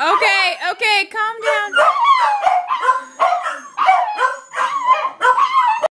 Okay, okay, calm down.